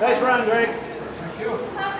Nice run, Greg. Thank you.